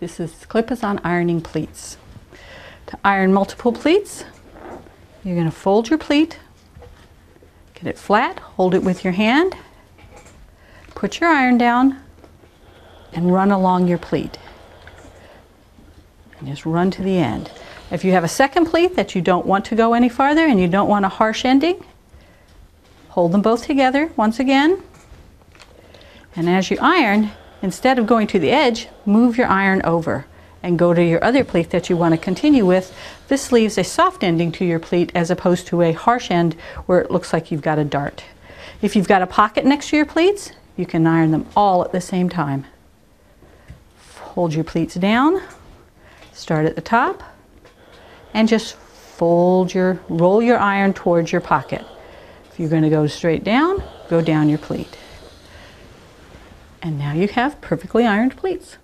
This is clippers on ironing pleats. To iron multiple pleats, you're going to fold your pleat, get it flat, hold it with your hand, put your iron down, and run along your pleat. And just run to the end. If you have a second pleat that you don't want to go any farther and you don't want a harsh ending, hold them both together once again. And as you iron, instead of going to the edge, move your iron over and go to your other pleat that you want to continue with. This leaves a soft ending to your pleat as opposed to a harsh end where it looks like you've got a dart. If you've got a pocket next to your pleats, you can iron them all at the same time. Hold your pleats down, start at the top, and just fold your, roll your iron towards your pocket. If you're going to go straight down, go down your pleat. And now you have perfectly ironed pleats.